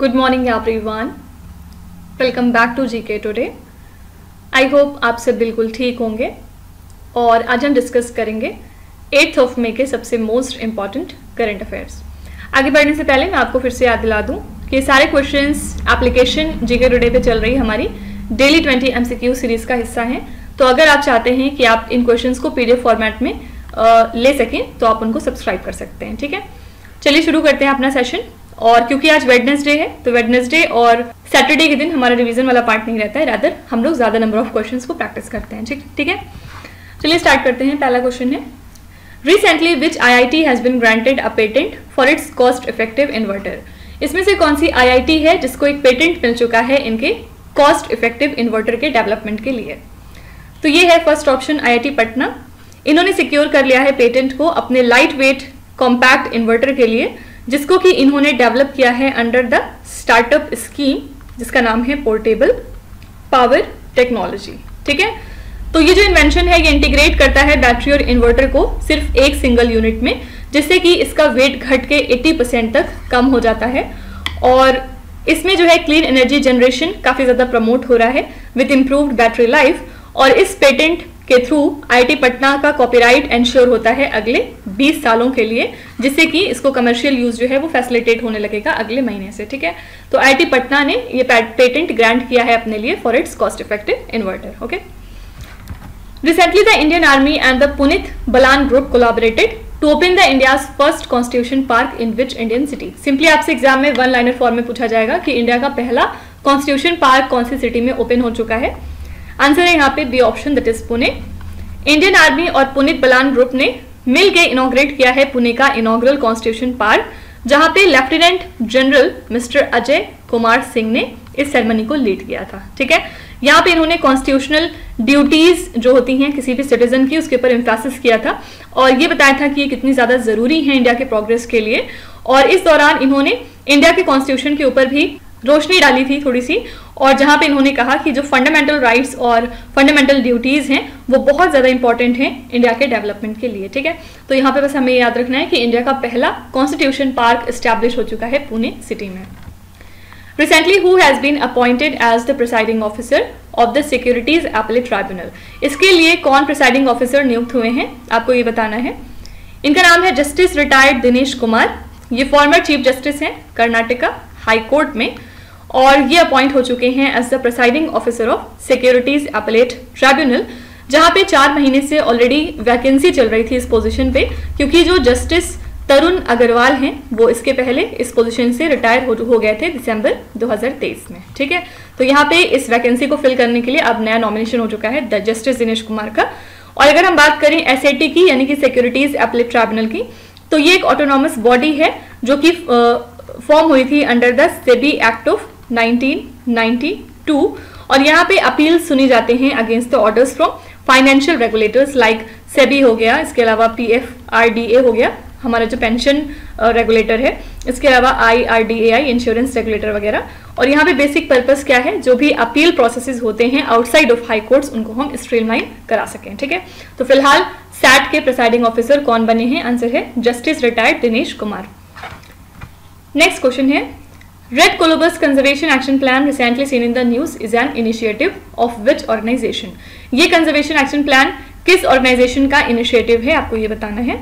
Good morning everyone welcome back to GK today I hope आप सब बिल्कुल ठीक होंगे और आज हम डिस्कस करेंगे एट्थ ऑफ़ मे के सबसे मोस्ट इंपॉर्टेंट करंट अफेयर्स आगे बढ़ने से पहले मैं आपको फिर से याद दिला दूँ कि सारे क्वेश्चंस एप्लीकेशन जीके टुडे पे चल रही हमारी डेली ट्वेंटी एमसीक्यू सीरीज़ का हिस्सा है। तो अगर आप चाहते हैं कि आप इन क्वेश्चंस को पीडीएफ फॉर्मेट में आ, ले सकें तो आप उनको सब्सक्राइब कर सकते हैं ठीक है? चलिए शुरू करते हैं अपना सेशन और क्योंकि आज वेडनेसडे है तो वेडनेसडे और सैटरडे के दिन हमारा रिवीजन वाला पार्ट नहीं रहता है रादर हम लोग ज़्यादा नंबर ऑफ़ क्वेश्चंस को प्रैक्टिस करते हैं, ठीक ठीक है? चलिए स्टार्ट करते हैं, पहला क्वेश्चन है। Recently which I I T has been granted a patent for its cost effective inverter इसमें से कौन सी आई आई टी है जिसको एक पेटेंट मिल चुका है इनके कॉस्ट इफ़ेक्टिव इन्वर्टर के डेवलपमेंट के लिए? तो ये है first option I I T Patna इन्होंने सिक्योर कर लिया है पेटेंट को अपने लाइट वेट कॉम्पैक्ट इन्वर्टर के लिए। जिसको कि इन्होंने डेवलप किया है अंडर द स्टार्टअप स्कीम जिसका नाम है पोर्टेबल पावर टेक्नोलॉजी ठीक है? तो ये जो इन्वेंशन है, ये इंटीग्रेट करता है बैटरी और इन्वर्टर को सिर्फ़ एक सिंगल यूनिट में, जिससे कि इसका वेट घट के 80 परसेंट तक कम हो जाता है। और इसमें जो है क्लीन एनर्जी जनरेशन काफ़ी ज़्यादा प्रमोट हो रहा है विथ इम्प्रूव्ड बैटरी लाइफ और इस पेटेंट के थ्रू आईटी पटना का कॉपीराइट एंश्योर होता है अगले 20 सालों के लिए, जिससे कि इसको कमर्शियल यूज़ जो है वो फैसिलिटेट होने लगेगा अगले महीने से, ठीक है? तो आईटी पटना ने ये पेटेंट ग्रांट किया है अपने लिए for its cost effective inverter okay recently the Indian Army and the Punit Balan group collaborated to open the India first constitution park in which Indian city simply आपसे exam में one liner form में पूछा जाएगा कि India का पहला constitution park कौन सी city में ओपन हो चुका है। आंसर है यहाँ पे B option that is Pune Indian Army और पुनित बलान ग्रुप ने मिल के इनोग्रेट किया है पुणे का इनोग्रल कॉन्स्टिट्यूशन पार्क जहाँ पे lieutenant general mister Ajay Kumar Singh ने इस सेरेमनी को लीड किया था, ठीक है? यहाँ पे इन्होंने कॉन्स्टिट्यूशनल ड्यूटीज़ जो होती हैं किसी भी सिटीजन की, उसके ऊपर इम्फेसिस किया था और ये बताया था कि ये कितनी ज़्यादा ज़रूरी है इंडिया के प्रोग्रेस के लिए और इस दौरान इन्होंने इंडिया के कॉन्स्टिट्यूशन के ऊपर भी रोशनी डाली थी थोड़ी सी, और जहाँ पे इन्होंने कहा कि जो फंडामेंटल राइट्स और फंडामेंटल ड्यूटीज़ हैं, वो बहुत ज़्यादा इंपॉर्टेंट हैं इंडिया के डेवलपमेंट के लिए, ठीक है? तो यहाँ पे बस हमें याद रखना है कि इंडिया का पहला कॉन्स्टिट्यूशन पार्क स्टैब्लिश हो चुका है पुणे सिटी में। Recently who has been appointed as the presiding officer of the securities appellate tribunal इसके लिए कौन प्रिसाइडिंग ऑफिसर नियुक्त हुए हैं? आपको ये बताना है। इनका नाम है जस्टिस रिटायर्ड दिनेश कुमार ये फॉर्मर चीफ जस्टिस हैं कर्नाटका हाई कोर्ट में। और ये अपॉइंट हो चुके हैं as the presiding officer of securities appellate tribunal जहाँ पे चार महीने से ऑलरेडी वैकेंसी चल रही थी इस पोजीशन पे क्योंकि जो जस्टिस तरुण अग्रवाल हैं वो इसके पहले इस पोजीशन से रिटायर हो, हो गए थे दिसंबर 2023 में ठीक है? तो यहाँ पे इस वैकेंसी को फिल करने के लिए अब नया नॉमिनेशन हो चुका है द जस्टिस दिनेश कुमार का। और अगर हम बात करें एस की यानी कि सिक्योरिटीज अपलेट ट्राइब्यूनल की तो ये एक ऑटोनॉमस बॉडी है जो कि फॉर्म हुई थी under the SEBI act of 1992 और यहाँ पे अपील सुनी जाते हैं against the orders from financial regulators like SEBI हो गया, इसके अलावा P F R D A हो गया, हमारा जो पेंशन रेगुलेटर है, इसके अलावा I R D A I insurance regulator वगैरह। और यहाँ पे बेसिक पर्पस क्या है? जो भी अपील प्रोसेसेस होते हैं आउटसाइड ऑफ़ हाई कोर्ट्स उनको हम स्ट्रीमलाइन करा सकें, ठीक है? तो फ़िलहाल सैट के प्रिसाइडिंग ऑफिसर कौन बने हैं? आंसर है justice retired Dinesh Kumar next question है Red Colobus Conservation Action Plan recently seen in the news is an initiative of which organization? ये कंजर्वेशन एक्शन प्लान किस ऑर्गेनाइजेशन का इनिशिएटिव है? आपको ये बताना है।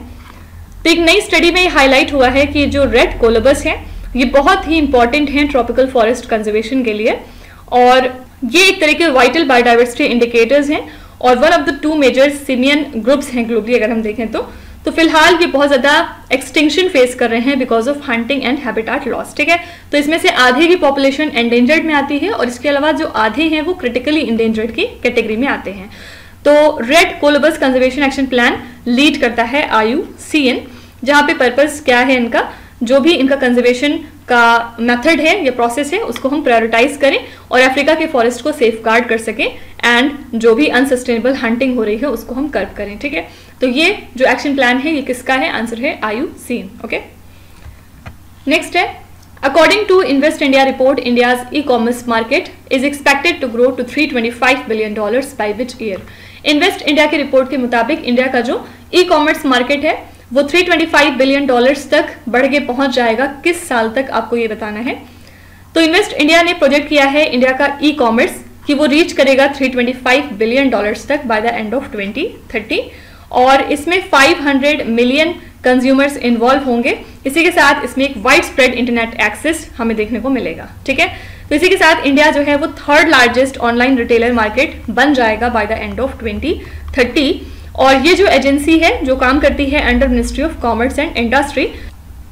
तो एक नई स्टडी में हाईलाइट हुआ है कि जो रेड कोलोबस है, ये बहुत ही इंपॉर्टेंट है ट्रॉपिकल फॉरेस्ट कंजर्वेशन के लिए। और ये एक तरह के वाइटल बायोडाइवर्सिटी इंडिकेटर्स हैं और one of the two major simian groups हैं ग्लोबली अगर हम देखें तो। तो फ़िलहाल ये बहुत ज़्यादा एक्सटिंक्शन फेस कर रहे हैं because of hunting and habitat loss ठीक है? तो इसमें से आधे की पॉपुलेशन एंडेंजर्ड में आती है और इसके अलावा जो आधे हैं वो क्रिटिकली इंडेंजर्ड की कैटेगरी में आते हैं। तो red colobus conservation action plan lead करता है आयु सी एन जहाँ पर पर्पज क्या है इनका? जो भी इनका कंजर्वेशन का मेथड है, या प्रोसेस है, उसको हम प्रायोरिटाइज करें और अफ्रीका के फॉरेस्ट को सेफ़ गार्ड कर सकें एंड जो भी अनसस्टेनेबल हंटिंग हो रही है, उसको हम कर्व करें, ठीक है? तो ये जो एक्शन प्लान है, ये किसका है? आंसर है आयु सीन ओके नेक्स्ट है according to Invest India report India e commerce market is expected to grow to 325 billion dollars by which year Invest India के रिपोर्ट के मुताबिक इंडिया का जो ई कॉमर्स मार्केट है वो 325 बिलियन डॉलर्स तक बढ़ के पहुँच जाएगा। किस साल तक? आपको ये बताना है। तो इन्वेस्ट इंडिया ने प्रोजेक्ट किया है इंडिया का ई कॉमर्स कि वो रीच करेगा 325 बिलियन डॉलर्स तक बाय द एंड ऑफ़ 2030 और इसमें 500 मिलियन कंज्यूमर्स इन्वॉल्व होंगे। इसी के साथ इसमें एक वाइड स्प्रेड इंटरनेट एक्सेस हमें देखने को मिलेगा। ठीक है? तो इसी के साथ इंडिया जो है वो third largest online retailer market बन जाएगा बाय द एंड ऑफ़ 2030 और ये जो एजेंसी है, जो काम करती है under ministry of commerce and industry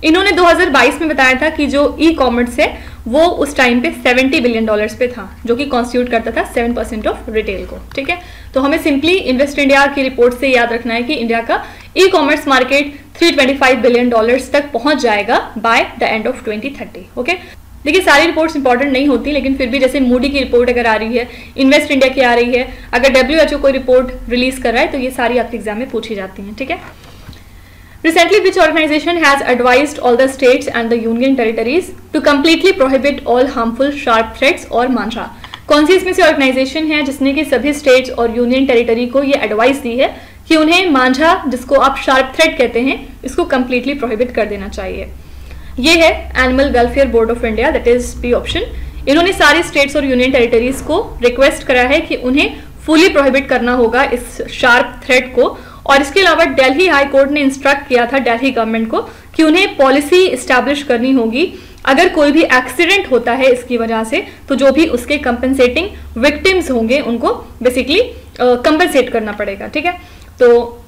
इन्होंने 2022 में बताया था कि जो ई कॉमर्स है, वो उस टाइम पे 70 बिलियन डॉलर्स पे था, जो कि कॉन्स्टिट्यूट करता था 7 परसेंट ऑफ़ रिटेल को, ठीक है? तो हमें सिंपली इन्वेस्ट इंडिया की रिपोर्ट से याद रखना है कि इंडिया का e commerce market 325 billion dollars तक पहुँच जाएगा by the end of 2030 okay देखिए सारी रिपोर्ट्स इंपॉर्टेंट नहीं होती लेकिन फिर भी जैसे मूडी की रिपोर्ट अगर आ रही है इन्वेस्ट इंडिया की आ रही है अगर डब्ल्यू कोई रिपोर्ट रिलीज़ कर रहा है तो ये सारी आपके एग्ज़ाम में पूछी जाती हैं ठीक है Recently, which organization has advised all the states and the union territories to completely prohibit all harmful sharp threats और mantra? कौन सी इसमें से ऑर्गेनाइजेशन है जिसने कि सभी स्टेट्स और यूनियन टेरिटरी को ये एडवाइस दी है कि उन्हें मांझा जिसको आप शार्प थ्रेट कहते हैं इसको कंप्लीटली प्रोहिबिट कर देना चाहिए ये है animal welfare board of India that is B option इन्होंने सारी स्टेट्स और यूनियन टेरिटरीज को रिक्वेस्ट करा है कि उन्हें फुली प्रोहिबिट करना होगा इस शार्प थ्रेट को। और इसके अलावा दिल्ली हाई कोर्ट ने इंस्ट्रक्ट किया था दिल्ली गवर्नमेंट को कि उन्हें पॉलिसी इस्टेब्लिश करनी होगी। अगर कोई भी एक्सीडेंट होता है इसकी वजह से तो जो भी उसके कंपनसेटिंग विक्टिम्स होंगे, उनको बेसिकली कंपनसेट करना पड़ेगा, ठीक है? तो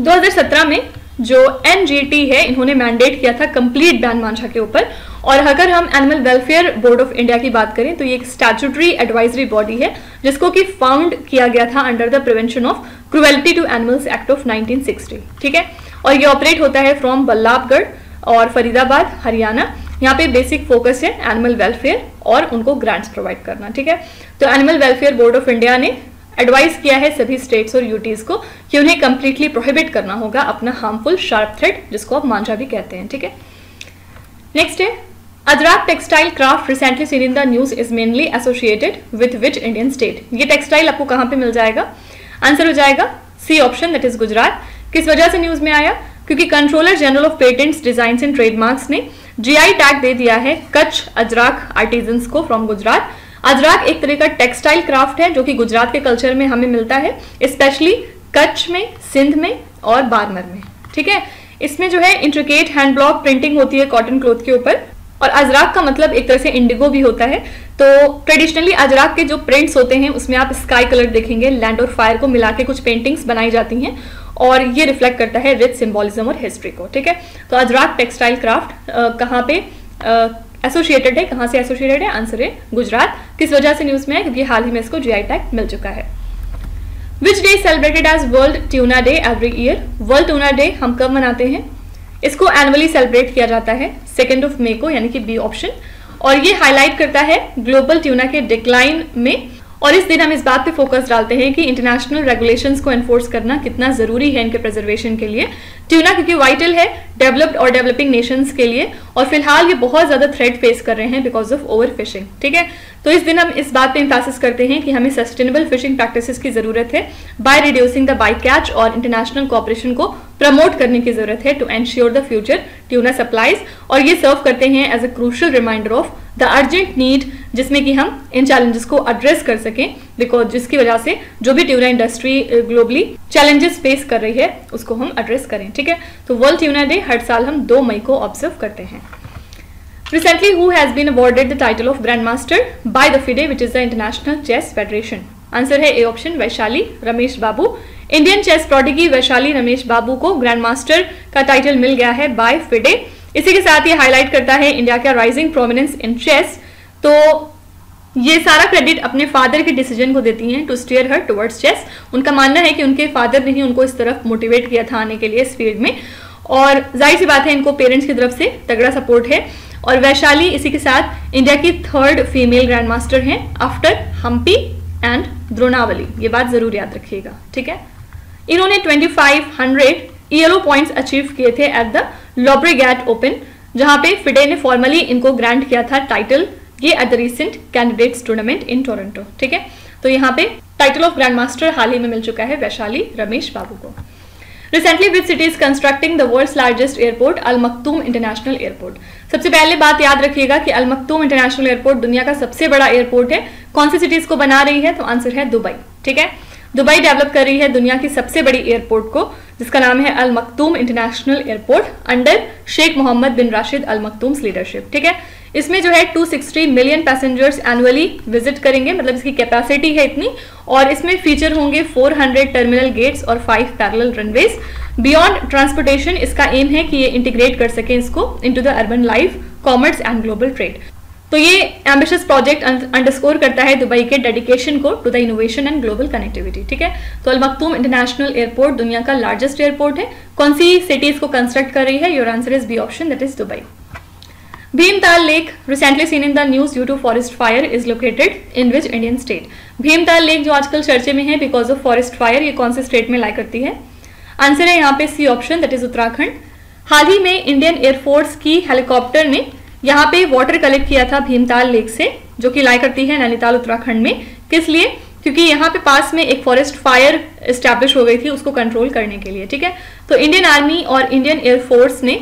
2017 में जो एनजीटी है, इन्होंने मैंडेट किया था कंप्लीट बैन मांझा के ऊपर। और अगर हम animal welfare board of India की बात करें तो ये एक स्टैचुटरी एडवाइजरी बॉडी है, जिसको कि फाउंड किया गया था under the prevention of cruelty to animals act of 1960 ठीक है? और ये ऑपरेट होता है फ्रॉम बल्लाभगढ़ और फरीदाबाद हरियाणा यहाँ पे बेसिक फोकस है एनिमल वेलफेयर और उनको ग्रांट्स प्रोवाइड करना। ठीक है? तो animal welfare board of India ने एडवाइस किया है सभी स्टेट्स और यूटीज को कि उन्हें कंप्लीटली प्रोहिबिट करना होगा अपना हार्मफुल शार्प थ्रेड जिसको आप मांझा भी कहते हैं, ठीक है? नेक्स्ट है Ajrakh textile craft recently seen in the news is mainly associated with which Indian state ये टेक्सटाइल आपको कहाँ पे मिल जाएगा? आंसर हो जाएगा C option that is Gujarat किस वजह से न्यूज़ में आया? क्योंकि controller general of patents design and trademarks ने जीआई टैग दे दिया है कच्छ अजराक आर्टिजन को फ्रॉम गुजरात अजराक एक तरह का टेक्सटाइल क्राफ्ट है जो कि गुजरात के कल्चर में हमें मिलता है स्पेशली कच्छ में, सिंध में और बारमर में। ठीक है? इसमें जो है इंट्रिकेट हैंड ब्लॉक प्रिंटिंग होती है कॉटन क्लोथ के ऊपर। और अजराक का मतलब एक तरह से इंडिगो भी होता है। तो ट्रेडिशनली अजराक के जो प्रिंट्स होते हैं, उसमें आप स्काई कलर देखेंगे लैंड और फायर को मिला के कुछ पेंटिंग्स बनाई जाती हैं। और ये रिफ्लेक्ट करता है रिच सिंबोलिज्म और हिस्ट्री को। ठीक है? तो अजराक टेक्सटाइल क्राफ्ट कहाँ पे एसोसिएटेड है? कहाँ से एसोसिएटेड है? आंसर है गुजरात। किस वजह से न्यूज़ में है? क्योंकि हाल ही में इसको जीआई टैग मिल चुका है। Which day celebrated as world tuna day every year world tuna day हम कब मनाते हैं? इसको एनुअली सेलिब्रेट किया जाता है सेकेंड ऑफ़ मे को, यानी कि बी ऑप्शन और ये हाईलाइट करता है ग्लोबल ट्यूना के डिक्लाइन में और इस दिन हम इस बात पे फोकस डालते हैं कि इंटरनेशनल रेगुलेशंस को एनफोर्स करना कितना ज़रूरी है इनके प्रिजर्वेशन के लिए। ट्यूना क्योंकि वाइटल है डेवलप्ड और डेवलपिंग नेशंस के लिए। और फ़िलहाल ये बहुत ज़्यादा थ्रेट फेस कर रहे हैं बिकॉज़ ऑफ़ ओवर फिशिंग ठीक है? तो इस दिन हम इस बात पे इंफासिस करते हैं कि हमें सस्टेनेबल फिशिंग प्रैक्टिसेस की ज़रूरत है by reducing the by catch और इंटरनेशनल कॉपरेशन को प्रमोट करने की ज़रूरत है to ensure the future tuna supplies और ये सर्व करते हैं as a crucial reminder of the urgent need जिसमें कि हम इन चैलेंजेस को एड्रेस कर सकें बिकॉज़ जिसकी वजह से जो भी tuna industry globally challenges face कर रही है उसको हम एड्रेस करें ठीक है? तो वर्ल्ड ट्यूना डे हर साल हम दो मई को ऑब्ज़र्व करते हैं। Recently, who has been awarded the title of Grandmaster by the FIDE, which is the International Chess Federation? Answer है A option Vaishali Ramesh Babu Indian chess prodigy Vaishali Ramesh Babu को grand master का title मिल गया है bye FIDE इसी के साथ ये हाईलाइट करता है इंडिया का राइजिंग प्रोमिनेंस इन चेस तो ये सारा क्रेडिट अपने फादर के डिसीज़न को देती हैं to steer her towards chess उनका मानना है कि उनके फादर ने ही उनको इस तरफ़ मोटिवेट किया था आने के लिए इस फ़ील्ड में. और ज़ाहिर सी बात है, इनको पेरेंट्स की तरफ़ से तगड़ा सपोर्ट है. और वैशाली इसी के साथ इंडिया की थर्ड फीमेल ग्रैंड मास्टर हैं आफ्टर हम्पी एंड द्रोणावली ये बात ज़रूर याद रखिएगा, ठीक है? इन्होंने 2500 ईएलओ पॉइंट्स अचीव किए थे एट द लॉब्रेगैट ओपन जहाँ पे फिडे ने फॉर्मली इनको ग्रांट किया था टाइटल ये at the recent candidates tournament in Toronto ठीक है? तो यहाँ पे टाइटल ऑफ़ ग्रैंड मास्टर हाल ही में मिल चुका है वैशाली रमेश बाबू को। Recently with is constructing the world's largest airport, Al Maktoum International Airport? सबसे पहले बात याद रखिएगा कि अलमकतूम इंटरनेशनल एयरपोर्ट दुनिया का सबसे बड़ा एयरपोर्ट है। कौन सी सिटीज़ को बना रही है? तो आंसर है दुबई ठीक है? दुबई डेवलप कर रही है दुनिया की सबसे बड़ी एयरपोर्ट को, जिसका नाम है Al Maktoum international airport under Sheikh Mohammed bin Rashid Al Maktoum leadership ठीक है? इसमें जो है 260 मिलियन पैसेंजर्स एनुअली विज़िट करेंगे मतलब इसकी कैपेसिटी है इतनी, और इसमें फीचर होंगे 400 टर्मिनल गेट्स और 5 पैरेलल रनवेज बियॉन्ड ट्रांसपोर्टेशन इसका एम है कि ये इंटीग्रेट कर सके इसको into the urban life commerce and global trade तो ये एम्बिशियस प्रोजेक्ट अंडरस्कोर करता है दुबई के डेडिकेशन को to the innovation and global connectivity ठीक है? तो अलमकतूम इंटरनेशनल एयरपोर्ट दुनिया का लार्जेस्ट एयरपोर्ट है। कौन सी सिटीज़ को कंस्ट्रक्ट कर रही है? Your answer is B option that is Dubai Bhimtal lake recently seen in the news due to forest fire is located in which Indian state Bhimtal lake जो आजकल चर्चे में है बिकॉज़ ऑफ़ फॉरेस्ट फायर ये कौन से state में लाई करती है? आंसर है यहाँ पे C option that is Uttarakhand. हाल ही में इंडियन एयरफोर्स की हेलीकॉप्टर ने यहाँ पे वाटर कलेक्ट किया था भीमताल लेक से, जो कि लाई करती है नैनीताल उत्तराखंड में। किस लिए? क्योंकि यहाँ पे पास में एक फॉरेस्ट फायर स्टैब्लिश हो गई थी उसको कंट्रोल करने के लिए, ठीक है? तो इंडियन आर्मी और इंडियन एयरफोर्स ने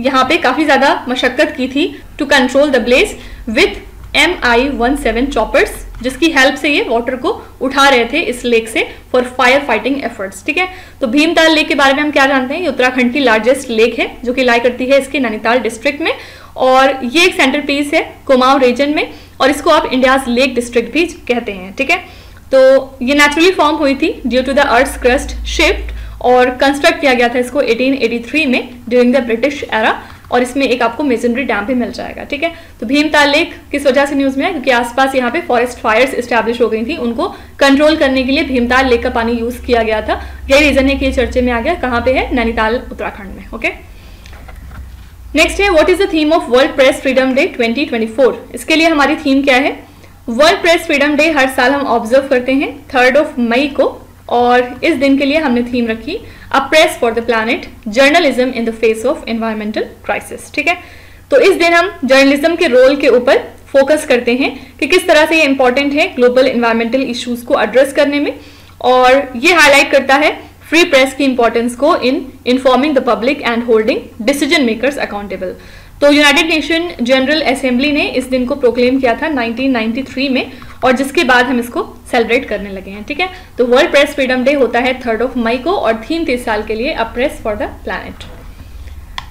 यहाँ पे काफ़ी ज़्यादा मशक्कत की थी to control the blaze with M I one seven choppers जिसकी हेल्प से ये वाटर को उठा रहे थे इस लेक से फॉर फायर फाइटिंग एफर्ट्स ठीक है? तो भीमताल लेक के बारे में हम क्या जानते हैं? ये उत्तराखंड की लार्जेस्ट लेक है, जो कि लाई करती है इसके नैनीताल डिस्ट्रिक्ट में और ये एक सेंटर पीस है कुमाऊं रीजन में और इसको आप इंडियाज लेक डिस्ट्रिक्ट भी कहते हैं, ठीक है? तो ये नेचुरली फॉर्म हुई थी due to the earth crust shift और कंस्ट्रक्ट किया गया था इसको 1883 में ड्यूरिंग द ब्रिटिश एरा और इसमें एक आपको मेजनरी डैम भी मिल जाएगा, ठीक है? तो भीमताल लेक किस वजह से न्यूज़ में है क्योंकि आसपास यहाँ पे फॉरेस्ट फायर्स स्टैब्लिश हो गई थी, उनको कंट्रोल करने के लिए भीमताल लेक का पानी यूज़ किया गया था। यही रीजन है कि ये चर्चे में आ गया, कहाँ पे है? नैनीताल, उत्तराखंड में ओके नेक्स्ट है what is the theme of world press freedom day 2024 इसके लिए हमारी थीम क्या है? वर्ल्ड प्रेस फ्रीडम डे हर साल हम ऑब्ज़र्व करते हैं थर्ड ऑफ़ मई को, और इस दिन के लिए हमने थीम रखी a press for the planet journalism in the face of environmental crisis ठीक है? तो इस दिन हम जर्नलिज्म के रोल के ऊपर फोकस करते हैं कि किस तरह से ये इंपॉर्टेंट है ग्लोबल इन्वायरमेंटल इश्यूज़ को एड्रेस करने में और ये हाईलाइट करता है फ्री प्रेस की इंपॉर्टेंस को in informing the public and holding decision makers accountable तो यूनाइटेड नेशन जनरल असेंबली ने इस दिन को प्रोक्लेम किया था 1993 में और जिसके बाद हम इसको सेलिब्रेट करने लगे हैं, ठीक है? तो वर्ल्ड प्रेस फ्रीडम डे होता है थर्ड ऑफ़ मई को और थीम तीस साल के लिए a press for the planet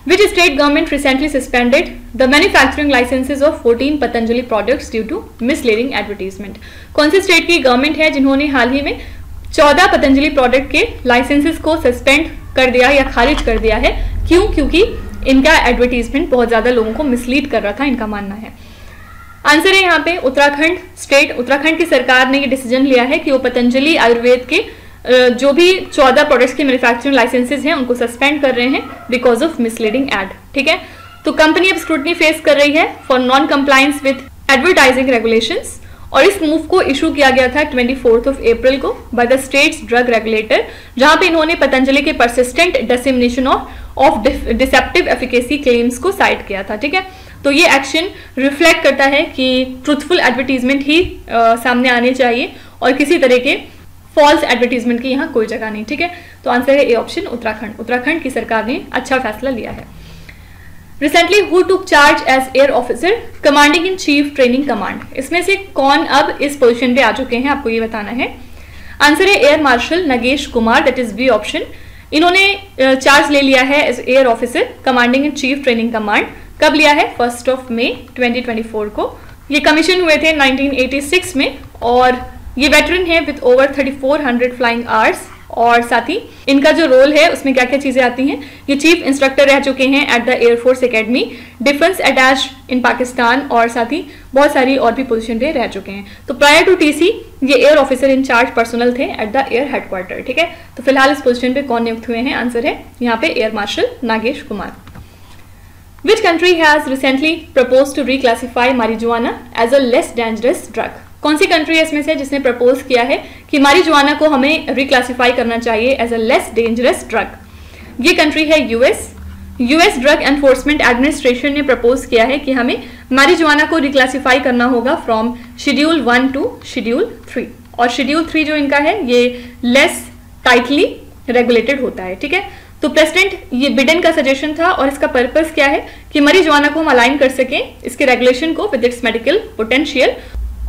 Which state government recently suspended the manufacturing licenses of 14 Patanjali products due to misleading advertisement? कौन सी स्टेट की गवर्नमेंट है जिन्होंने हाल ही में 14 पतंजलि प्रोडक्ट के लाइसेंसेस को सस्पेंड कर दिया या खारिज कर दिया है? क्यों? क्योंकि इनका एडवर्टीजमेंट बहुत ज़्यादा लोगों को मिसलीड कर रहा था, इनका मानना है। आंसर है यहाँ पे उत्तराखंड स्टेट उत्तराखंड की सरकार ने ये डिसीज़न लिया है कि वो पतंजलि आयुर्वेद के जो भी चौदह प्रोडक्ट्स के मैन्युफैक्चरिंग लाइसेंसेज हैं, उनको सस्पेंड कर रहे हैं बिकॉज़ ऑफ़ मिसलीडिंग एड ठीक है? तो कंपनी अब स्क्रूटनी फेस कर रही है for non compliance with advertising regulations और इस मूव को इशू किया गया था ट्वेंटी फोर्थ ऑफ़ अप्रैल को by the states drug regulator जहाँ पे इन्होंने पतंजलि के persistent dissemination of of deceptive efficacy claims को साइट किया था, ठीक है? तो ये एक्शन रिफ्लेक्ट करता है कि ट्रूथफुल एडवर्टीजमेंट ही आ, सामने आने चाहिए और किसी तरह के फॉल्स एडवर्टीजमेंट की यहाँ कोई जगह नहीं ठीक है? तो आंसर है ए ऑप्शन उत्तराखंड। उत्तराखंड की सरकार ने अच्छा फैसला लिया है। Recently who took charge as air officer commanding in chief training command इसमें से कौन अब इस पोजिशन पे आ चुके हैं आपको ये बताना है। आंसर है air marshal Nagesh Kumar that is B option इन्होंने चार्ज ले लिया है as air officer commanding in chief training command कब लिया है? फ़र्स्ट ऑफ़ मे 2024 को। ये कमीशन हुए थे 1986 में और ये वेटरन है विद ओवर 3400 फ्लाइंग आवर्स और साथ ही इनका जो रोल है, उसमें क्या क्या चीज़ें आती हैं? ये चीफ इंस्ट्रक्टर रह चुके हैं at the air force academy defence attache in Pakistan और साथ ही बहुत सारी और भी पोजीशन पे रह चुके हैं। तो प्रायर टू टीसी ये air officer in charge personnel थे एट द एयर हेडक्वार्टर ठीक है? तो फ़िलहाल इस पोजिशन पे कौन नियुक्त हुए हैं? आंसर है यहाँ पे air marshal Nagesh Kumar. Which country has recently proposed to reclassify marijuana as a less dangerous drug? कौन सी कंट्री है इसमें से जिसने प्रपोज किया है कि मारिजुआना को हमें रिक्लासीफाई करना चाहिए as a less dangerous drug ये कंट्री है US US drug enforcement administration ने प्रपोज किया है कि हमें मारिजुआना को रिक्लासीफाई करना होगा from schedule one to schedule three और शेड्यूल थ्री जो इनका है, ये लेस टाइटली रेगुलेटेड होता है, ठीक है? तो प्रेसिडेंट, ये बिडेन का सजेशन था और इसका पर्पस क्या है? कि मरीजुआना को हम अलाइन कर सकें इसके रेगुलेशन को with its medical potential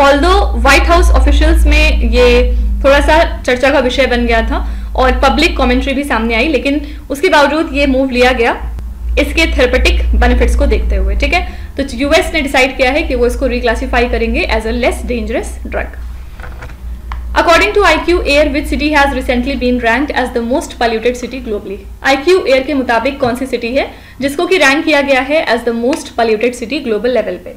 although White House officials में ये थोड़ा सा चर्चा का विषय बन गया था और पब्लिक कमेंट्री भी सामने आई, लेकिन उसके बावजूद ये मूव लिया गया इसके थेरेपेटिक बेनिफिट्स को देखते हुए, ठीक है? तो यूएस ने डिसाइड किया है कि वो इसको रिक्लासीफाई करेंगे as a less dangerous drug According to IQ Air, which city has recently been ranked as the most polluted city globally? IQ Air के मुताबिक कौन सी सिटी है? जिसको कि रैंक किया गया है as the most polluted city global level पे।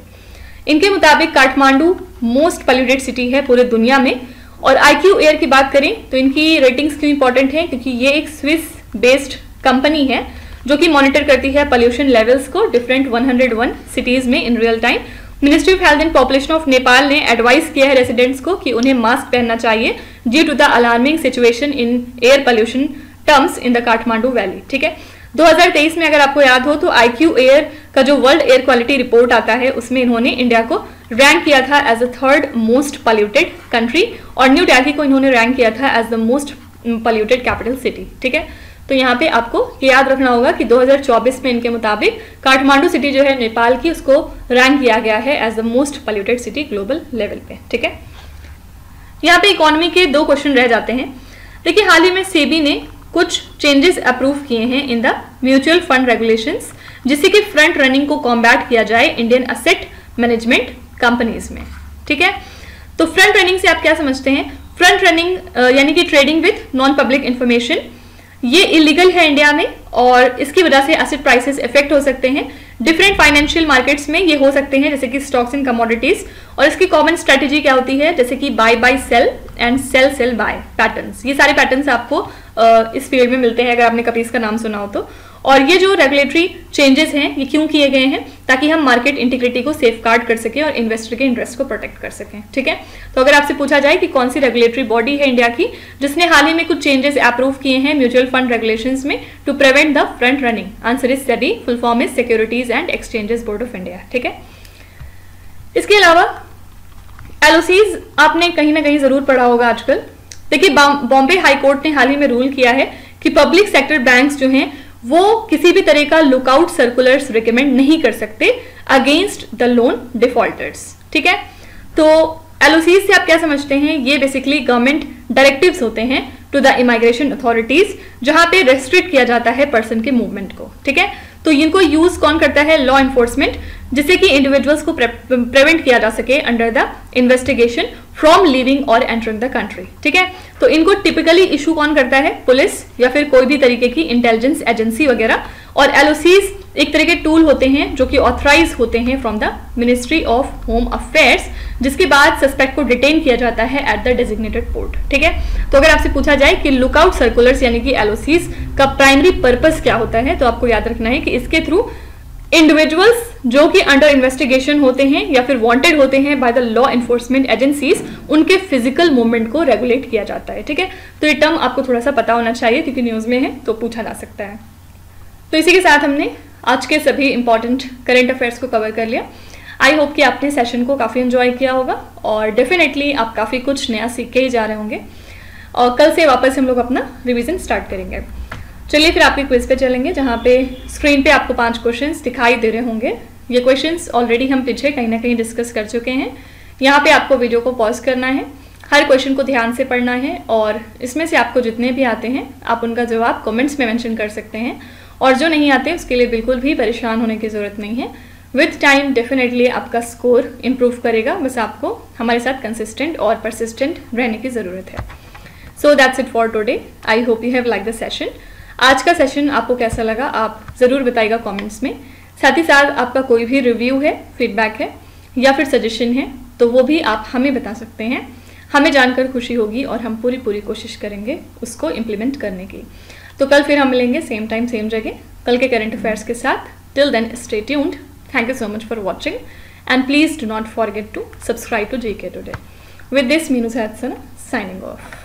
इनके मुताबिक काठमांडू मोस्ट पॉल्यूटेड सिटी है पूरे दुनिया में। और आईक्यू एयर की बात करें तो इनकी रेटिंग्स क्यों इंपॉर्टेंट है? क्योंकि ये एक स्विस बेस्ड कंपनी है जो कि मॉनिटर करती है पॉल्यूशन लेवल्स को डिफरेंट 101 सिटीज़ में in real time ministry of health and population of Nepal ने एडवाइस किया है रेसिडेंट्स को कि उन्हें मास्क पहनना चाहिए due to the alarming situation in air pollution terms in the Kathmandu valley ठीक है? 2023 में अगर आपको याद हो तो आईक्यू एयर का जो वर्ल्ड एयर क्वालिटी रिपोर्ट आता है, उसमें इन्होंने इंडिया को रैंक किया था as a third most polluted country और न्यू डेल्ही को इन्होंने रैंक किया था as the most polluted capital city ठीक है? तो यहाँ पे आपको याद रखना होगा कि 2024 में इनके मुताबिक काठमांडू सिटी जो है, नेपाल की, उसको रैंक किया गया है as the most polluted city global level पे, ठीक है? यहाँ पे इकोनॉमी के दो क्वेश्चन रह जाते हैं। देखिए, हाल ही में सेबी ने कुछ चेंजेस अप्रूव किए हैं in the mutual fund regulations जिससे कि फ्रंट रनिंग को कॉम्बैट किया जाए इंडियन असेट मैनेजमेंट कंपनीज़ में, ठीक है? तो फ्रंट रनिंग से आप क्या समझते हैं? फ्रंट रनिंग यानी कि trading with non public information ये इलीगल है इंडिया में और इसकी वजह से एसिड प्राइसेस इफ़ेक्ट हो सकते हैं। डिफरेंट फाइनेंशियल मार्केट्स में ये हो सकते हैं, जैसे कि स्टॉक्स एंड कमोडिटीज और इसकी कॉमन स्ट्रेटेजी क्या होती है? जैसे कि buy buy sell and sell sell buy patterns ये सारे पैटर्न्स आपको इस फ़ील्ड में मिलते हैं, अगर आपने कभी इसका नाम सुना हो तो। और ये जो रेगुलेटरी चेंजेस हैं, ये क्यों किए गए हैं? ताकि हम मार्केट इंटीग्रिटी को सेफ़ कर सकें और इन्वेस्टर के इंटरेस्ट को प्रोटेक्ट कर सकें, ठीक है? तो अगर आपसे पूछा जाए कि कौन सी रेगुलेटरी बॉडी है इंडिया की, जिसने हाल ही में कुछ चेंजेस अप्रूव किए हैं म्यूचुअल फंड रेगुलेशन में to prevent the front running answer is SEBI full form is securities and exchanges board of India ठीक है? इसके अलावा एलओसीज आपने कहीं ना कहीं ज़रूर पढ़ा होगा आजकल। देखिए बॉम्बे हाईकोर्ट ने हाल ही में रूल किया है कि पब्लिक सेक्टर बैंक्स जो हैं वो किसी भी तरह का लुकआउट सर्कुलर्स रिकमेंड नहीं कर सकते अगेंस्ट द लोन डिफॉल्टर्स ठीक है? तो एलओसीज से आप क्या समझते हैं? ये बेसिकली गवर्नमेंट डायरेक्टिव्स होते हैं टू द इमाइग्रेशन अथॉरिटीज जहाँ पे रेस्ट्रिक्ट किया जाता है पर्सन के मूवमेंट को, ठीक है? तो इनको यूज़ कौन करता है? लॉ इन्फोर्समेंट जिससे कि इंडिविजुअल्स को प्रिवेंट किया जा सके under the investigation from leaving और एंटरिंग द कंट्री ठीक है? तो इनको टिपिकली इशू कौन करता है? पुलिस या फिर कोई भी तरीके की इंटेलिजेंस एजेंसी वगैरह और एलओसीज एक तरह के टूल होते हैं जो कि ऑथराइज होते हैं from the ministry of home affairs जिसके बाद सस्पेक्ट को डिटेन किया जाता है एट द डेजिग्नेटेड पोर्ट ठीक है? तो अगर आपसे पूछा जाए कि लुकआउट सर्कुलर्स यानी कि एलओसीज का प्राइमरी पर्पस क्या होता है तो आपको याद रखना है कि इसके थ्रू इंडिविजुअल्स जो कि अंडर इन्वेस्टिगेशन होते हैं या फिर वांटेड होते हैं by the law enforcement agencies उनके फ़िज़िकल मूवमेंट को रेगुलेट किया जाता है, ठीक है? तो ये टर्म आपको थोड़ा सा पता होना चाहिए, क्योंकि न्यूज़ में है तो पूछा जा सकता है। तो इसी के साथ हमने आज के सभी इंपॉर्टेंट करेंट अफेयर्स को कवर कर लिया। आई होप कि आपने सेशन को काफ़ी इन्जॉय किया होगा और डेफिनेटली आप काफ़ी कुछ नया सीख के ही जा रहे होंगे। और कल से वापस हम लोग अपना रिविजन स्टार्ट करेंगे। चलिए फिर आपके क्विज पे चलेंगे, जहाँ पे स्क्रीन पे आपको पाँच क्वेश्चंस दिखाई दे रहे होंगे। ये क्वेश्चंस ऑलरेडी हम पीछे कहीं ना कहीं डिस्कस कर चुके हैं। यहाँ पे आपको वीडियो को पॉज करना है। हर क्वेश्चन को ध्यान से पढ़ना है और इसमें से आपको जितने भी आते हैं, आप उनका जवाब कमेंट्स में मेंशन कर सकते हैं। और जो नहीं आते, उसके लिए बिल्कुल भी परेशान होने की ज़रूरत नहीं है। विथ टाइम डेफिनेटली आपका स्कोर इम्प्रूव करेगा। बस आपको हमारे साथ कंसिस्टेंट और परसिस्टेंट रहने की ज़रूरत है। So that's it for today I hope you have like the session आज का सेशन आपको कैसा लगा, आप ज़रूर बताइएगा कमेंट्स में। साथ ही साथ आपका कोई भी रिव्यू है फीडबैक है, या फिर सजेशन है तो वो भी आप हमें बता सकते हैं। हमें जानकर खुशी होगी और हम पूरी पूरी कोशिश करेंगे उसको इम्प्लीमेंट करने की। तो कल फिर हम मिलेंगे सेम टाइम सेम जगह, कल के करंट अफेयर्स के साथ. Till then stay tuned thank you so much for watching and please do not forget to subscribe to G K today with this Meenu Syed signing of